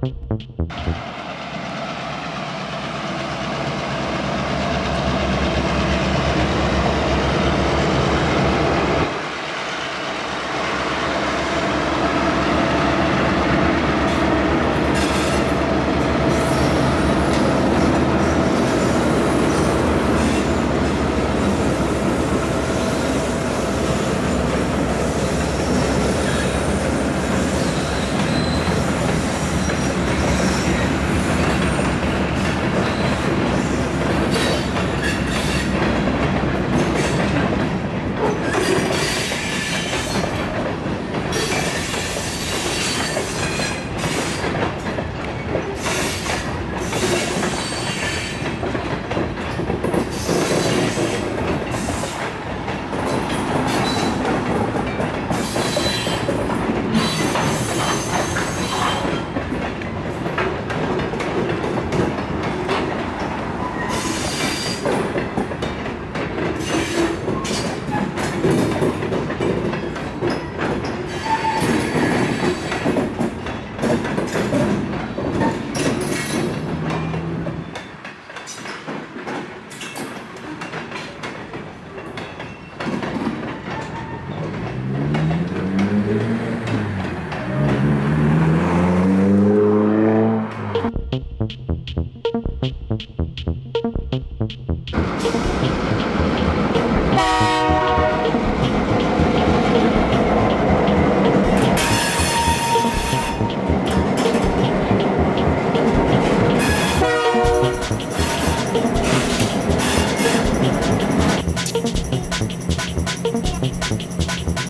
Thank Thank you.